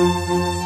Música